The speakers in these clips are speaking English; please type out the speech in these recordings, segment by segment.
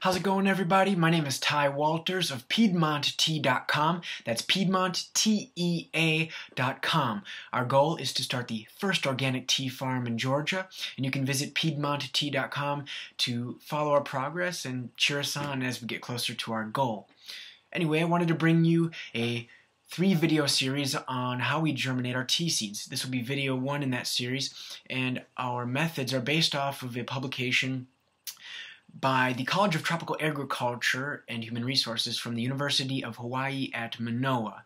How's it going, everybody? My name is Ty Walters of PiedmontTea.com. That's PiedmontTEA.com. Our goal is to start the first organic tea farm in Georgia, and you can visit PiedmontTea.com to follow our progress and cheer us on as we get closer to our goal. Anyway, I wanted to bring you a three video series on how we germinate our tea seeds. This will be video one in that series, and our methods are based off of a publication by the College of Tropical Agriculture and Human Resources from the University of Hawaii at Manoa.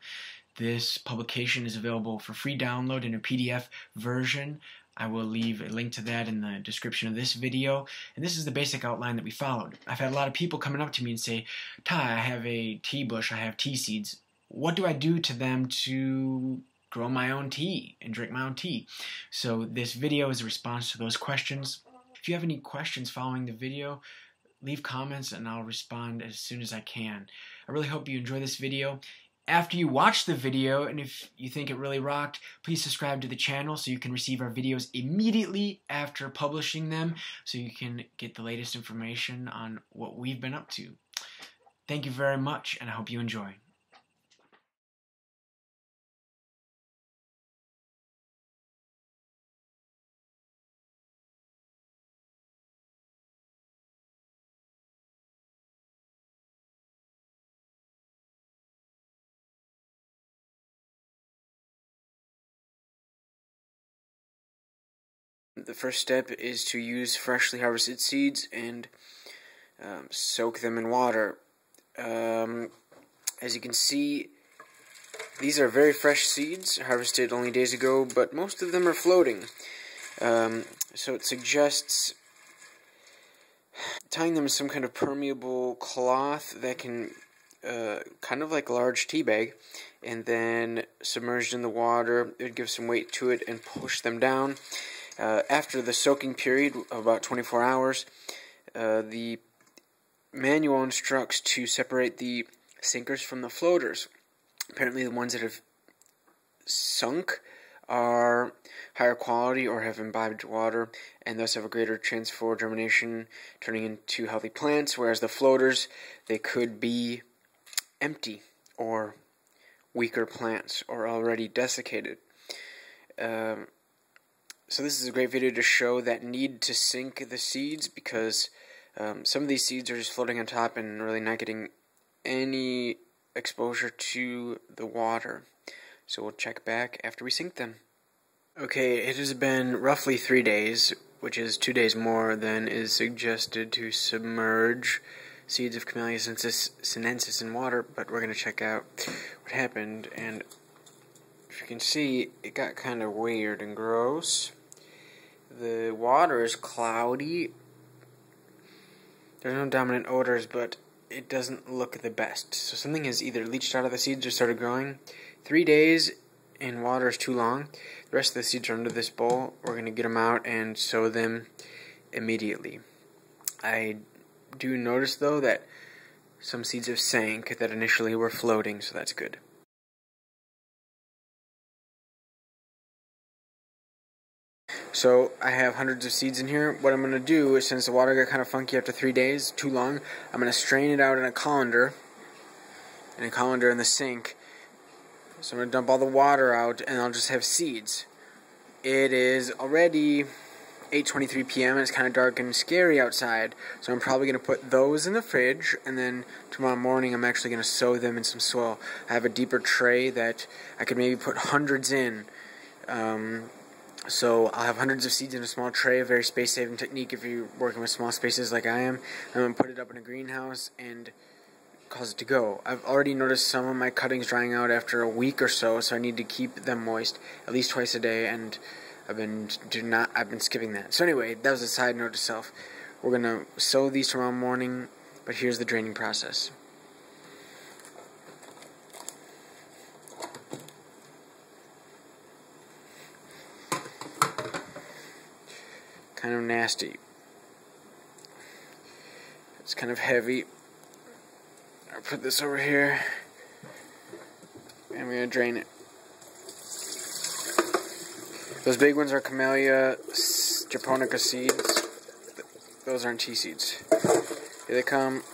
This publication is available for free download in a PDF version. I will leave a link to that in the description of this video. And this is the basic outline that we followed. I've had a lot of people coming up to me and say, Ty, I have a tea bush, I have tea seeds. What do I do to them to grow my own tea and drink my own tea? So this video is a response to those questions. If you have any questions following the video, leave comments and I'll respond as soon as I can. I really hope you enjoy this video. After you watch the video, and if you think it really rocked, please subscribe to the channel so you can receive our videos immediately after publishing them so you can get the latest information on what we've been up to. Thank you very much, and I hope you enjoy. The first step is to use freshly harvested seeds and um, soak them in water. Um, as you can see, these are very fresh seeds, harvested only days ago, but most of them are floating. Um, so it suggests tying them in some kind of permeable cloth that can, uh, kind of like a large tea bag, and then submerged in the water, it would give some weight to it and push them down. Uh, after the soaking period, of about 24 hours, uh, the manual instructs to separate the sinkers from the floaters. Apparently, the ones that have sunk are higher quality or have imbibed water and thus have a greater chance for germination turning into healthy plants, whereas the floaters, they could be empty or weaker plants or already desiccated. Um, so this is a great video to show that need to sink the seeds because um, some of these seeds are just floating on top and really not getting any exposure to the water. So we'll check back after we sink them. Okay, it has been roughly three days, which is two days more than is suggested to submerge seeds of Camellia sinensis in water, but we're going to check out what happened, and if you can see, it got kind of weird and gross. The water is cloudy. There's no dominant odors, but it doesn't look the best. So something has either leached out of the seeds or started growing. Three days in water is too long. The rest of the seeds are under this bowl. We're going to get them out and sow them immediately. I do notice, though, that some seeds have sank that initially were floating, so that's good. So I have hundreds of seeds in here. What I'm going to do is, since the water got kind of funky after three days, too long, I'm going to strain it out in a colander, in a colander in the sink. So I'm going to dump all the water out, and I'll just have seeds. It is already 8.23 p.m. and it's kind of dark and scary outside, so I'm probably going to put those in the fridge, and then tomorrow morning I'm actually going to sow them in some soil. I have a deeper tray that I could maybe put hundreds in. Um, so I'll have hundreds of seeds in a small tray, a very space saving technique if you're working with small spaces like I am. I'm going to put it up in a greenhouse and cause it to go. I've already noticed some of my cuttings drying out after a week or so, so I need to keep them moist at least twice a day and I've been do not I've been skipping that. So anyway, that was a side note to self. We're going to sow these tomorrow morning, but here's the draining process. Kind of nasty. It's kind of heavy. I'll put this over here and we're going to drain it. Those big ones are Camellia japonica seeds. Those aren't tea seeds. Here they come.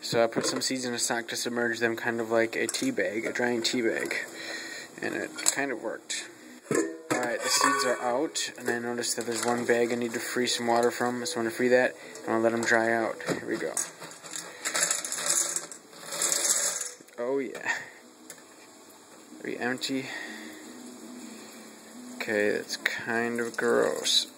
So I put some seeds in a sock to submerge them kind of like a tea bag, a drying tea bag. And it kind of worked. Alright, the seeds are out, and I noticed that there's one bag I need to free some water from, so I'm going to free that, and I'll let them dry out. Here we go. Oh yeah. We empty? Okay, that's kind of gross.